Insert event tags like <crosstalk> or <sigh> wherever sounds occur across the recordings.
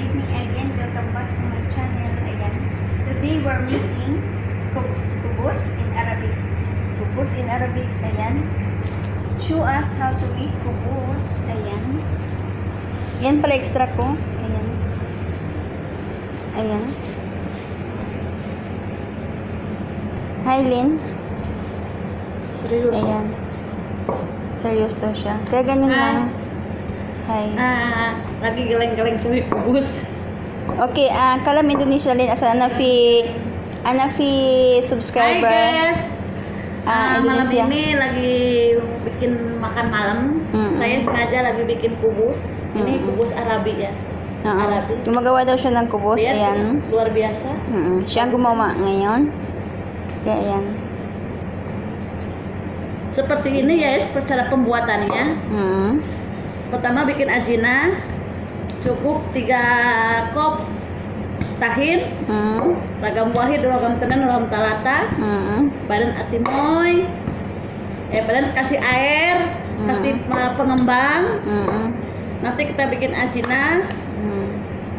evening again. Welcome back to my channel. Ayan. Today we're making kubus, kubus in Arabic. Kubus in Arabic. Ayan. Show us how to make kubus. Ayan. Yan pala extra ko. Ayan. Ayan. Hi, Lynn. Seryoso? Ayan. Serious daw siya. Kaya ganyan Ah. lang. Hi. Ah, lagi geleng-geleng sini kubus. Okay, ah kalam Indonesia Lin asa ana fi ana fi Hai subscriber guys. ah, Ah, Indonesia. malam ini lagi bikin makan malam. Mm-mm. Saya sengaja lagi bikin kubus. Ini Mm-mm. kubus Arabi ya. Oo. Arabi. Gumagawa daw siya ng kubos. Lihat, Ayan. luar biasa. Mm Siya ang gumawa ngayon. Kaya ayan. Seperti ini ya, guys, cara pembuatannya. Mm Pertama bikin ajina. Cukup 3 kop tahin, Mm ragam wahid, ragam tenen, ragam talata. Mm badan atimoy eh badan kasih air kasih uh, pengembang. Mm nanti kita bikin ajina. Mm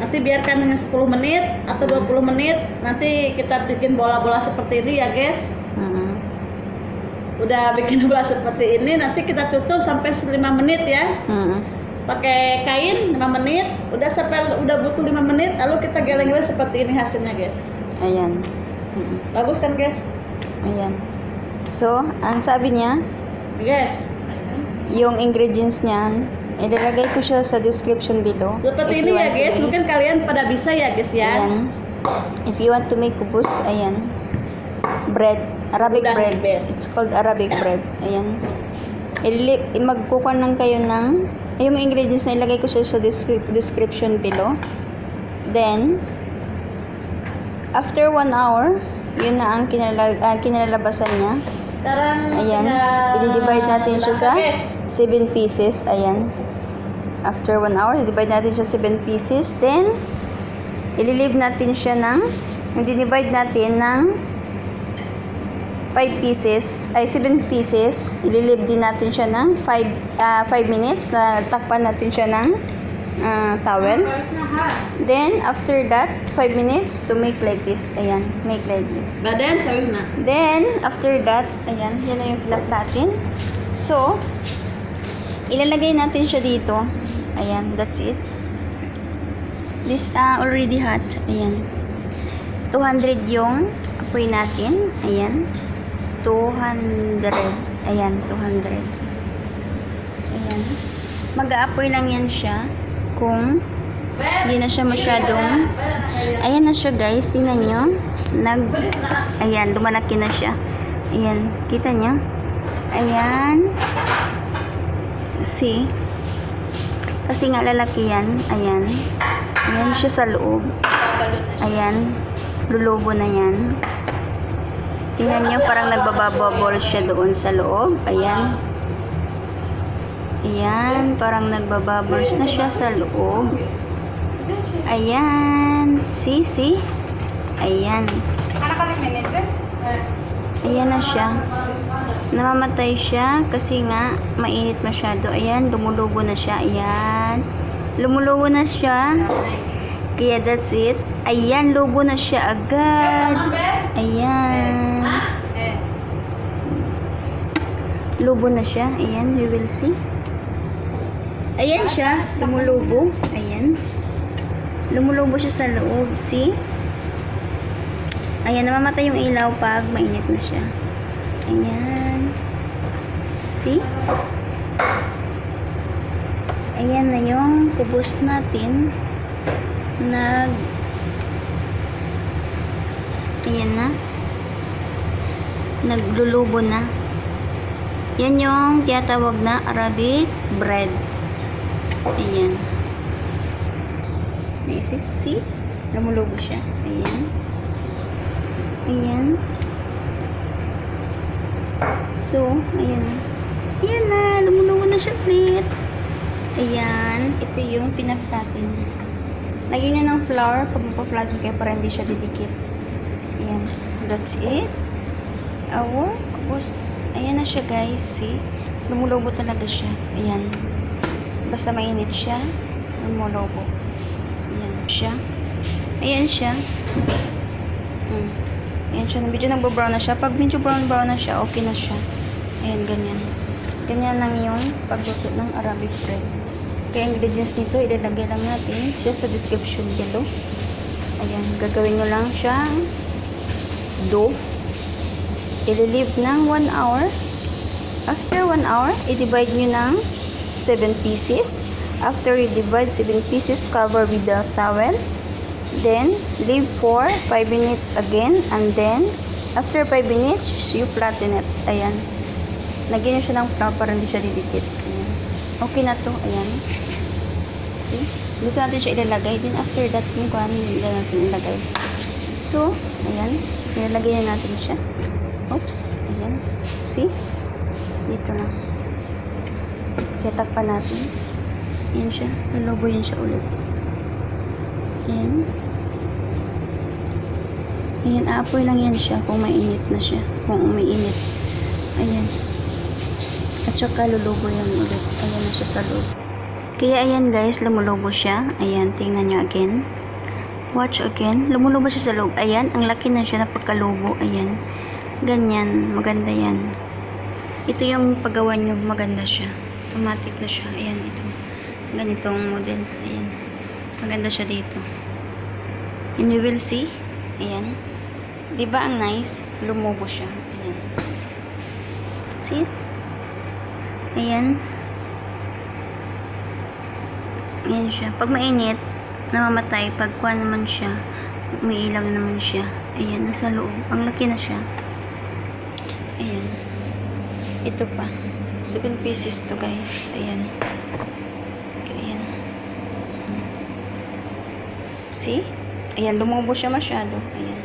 nanti biarkan hanya 10 menit atau 20 menit nanti kita bikin bola-bola seperti ini ya guys udah bikin <laughs> bola seperti ini nanti kita tutup sampai 5 menit ya Mm pakai kain 5 menit udah sampai udah butuh 5 menit lalu kita geleng-geleng seperti ini hasilnya guys Ayan. Mm bagus kan guys Ayan. So, ang sabi niya, guys yung ingredients niyan, ilalagay ko siya sa description below. seperti ini ya guys mungkin kalian pada bisa ya guys ya Ayan. If you want to make kubus, ayan. Bread. Arabic Udah, bread. best. It's called Arabic bread. Ayan. Ilili, magkukuha lang kayo ng yung ingredients na ilagay ko siya sa descri- description below. Then, after one hour, yun na ang kinala, ah, kinalalabasan niya. Sekarang Ayan. I-divide natin siya sa guys. 7 pieces. Ayan. After 1 hour, i-divide natin siya 7 pieces. Then, ililive natin siya ng, yung dinivide natin ng 5 pieces, ay 7 pieces. Ililive din natin siya ng 5, ah 5 minutes na takpan natin siya ng ah, towel. Then, after that, 5 minutes to make like this. Ayan, make like this. Badan sawit na. Then, after that, ayan, yan na yung flap natin. So, ilalagay natin siya dito. Ayan, that's it. This uh, already hot. Ayan. 200 yung apoy natin. Ayan. 200. Ayan, 200. Ayan. Mag-aapoy lang yan siya kung hindi na siya masyadong Ayan na siya guys, tingnan nyo. Nag, ayan, lumalaki na siya. Ayan, kita nyo? Ayan. See? Kasi nga lalaki yan. Ayan. Ayan siya sa loob. Ayan. Lulubo na yan. Tingnan nyo, parang nagbabababol siya doon sa loob. Ayan. Ayan, parang nagbabubbles na siya sa loob. Ayan. See, see? Ayan. Ayan na siya. Namamatay siya kasi nga mainit masyado. Ayan, lumulubo na siya. Ayan. Lumulubo na siya. Kaya that's it. Ayan, lubo na siya agad. Ayan. Lubo na siya. Ayan, we will see. Ayan siya, lumulubo. Ayan. Lumulubo siya sa loob. See? Ayan, namamatay yung ilaw pag mainit na siya. Ayan. See? Ayan na yung kubos natin. Nag... Ayan na. Naglulubo na. Yan yung tinatawag na Arabic bread. Ayan. May see? Lumulubo siya. Ayan. Ayan. So, ayan. Ayan na. Lumulubo na siya ulit. Ayan. Ito yung pinaf natin. Lagyan nyo ng flour pag magpa-flatten kayo para hindi siya didikit. Ayan. That's it. Our kubos. Ayan na siya guys. See? Lumulubo talaga siya. Ayan. Basta mainit siya. Lumulubo. Ayan siya. Ayan siya. Mm. Ayan siya. Medyo nagbo-brown na siya. Pag medyo brown-brown na siya, okay na siya. Ayan, ganyan. Ganyan lang yung pagluto ng Arabic bread. Kaya ingredients nito, ilalagay lang natin siya sa description below. Ayan, gagawin nyo lang siyang dough. I-leave ng 1 hour. After 1 hour, i-divide nyo ng 7 pieces. After you divide 7 pieces, cover with the towel. Then, leave for 5 minutes again. And then, after 5 minutes, you flatten it. Ayan. Lagyan siya ng flour para hindi siya didikit. Okay na to. Ayan. See? Dito natin siya ilalagay. Then, after that, yung kuhan, hindi natin ilalagay. So, ayan. Ilalagay na natin siya. Oops. Ayan. See? Dito lang. Kaya takpan natin. Ayan siya. Lalobo yan siya ulit. Ayan. Ayan, aapoy lang yan siya kung mainit na siya. Kung umiinit. Ayan. At saka lulubo yan ulit. Ayan na siya sa loob. Kaya ayan guys, lumulobo siya. Ayan, tingnan nyo again. Watch again. Lumulobo siya sa loob. Ayan, ang laki na siya na pagkalubo. Ayan. Ganyan. Maganda yan. Ito yung paggawa nyo. Maganda siya. Automatic na siya. Ayan, ito. Ganitong model. Ayan. Maganda siya dito. And you will see. Ayan. Di ba ang nice? Lumubo siya. Ayan. See? Ayan. Ayan siya. Pag mainit, namamatay. Pag kuha naman siya, may ilaw na naman siya. Ayan, nasa loob. Ang laki na siya. Ayan. Ito pa. 7 pieces to guys. Ayan. Okay, ayan. See? Ayan, lumubo siya masyado. Ayan.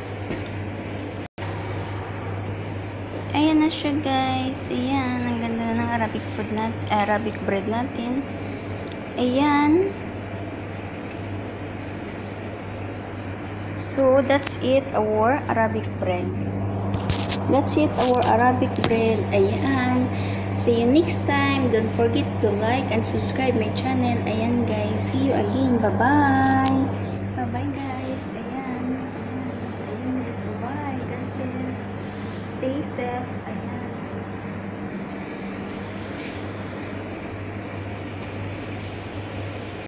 Ayan na siya guys. Ayan, ang ganda na ng Arabic food nat Arabic bread natin. Ayan. So, that's it, our Arabic bread. That's it, our Arabic bread. Ayan. See you next time. Don't forget to like and subscribe my channel. Ayan, guys. See you again. Bye-bye. Bye-bye, guys. Ayan. Ayan, guys. Bye-bye. God. Stay safe.